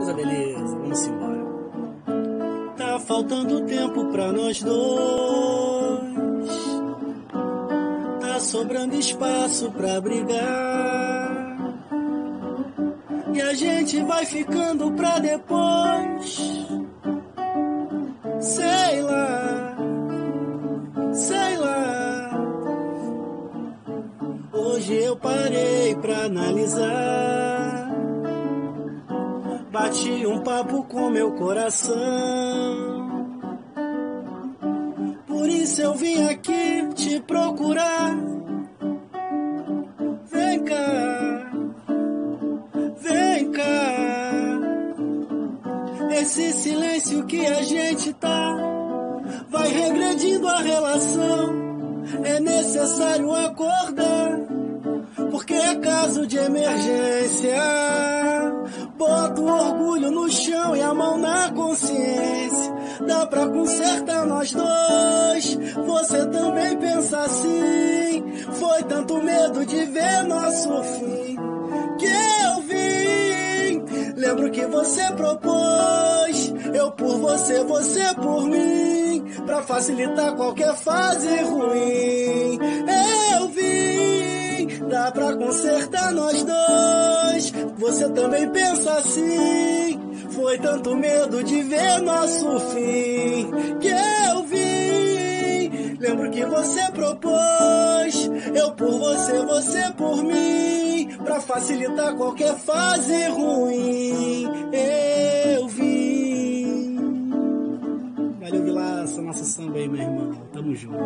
Coisa beleza, vamos embora. Tá faltando tempo pra nós dois. Tá sobrando espaço pra brigar. E a gente vai ficando pra depois. Sei lá, sei lá. Hoje eu parei pra analisar. Bati um papo com meu coração. Por isso eu vim aqui te procurar. Vem cá, vem cá. Esse silêncio que a gente tá vai regredindo a relação. É necessário acordar, porque é caso de emergência. Bota o orgulho no chão e a mão na consciência. Dá pra consertar nós dois. Você também pensa assim. Foi tanto medo de ver nosso fim que eu vim. Lembro que você propôs. Eu por você, você por mim. Pra facilitar qualquer fase ruim. Eu vim. Dá pra consertar nós dois. Você também pensa assim. Foi tanto medo de ver nosso fim que eu vim. Lembro que você propôs. Eu por você, você por mim. Pra facilitar qualquer fase ruim. Eu vim. Valeu, Vilaça, nosso samba aí, meu irmão. Tamo junto.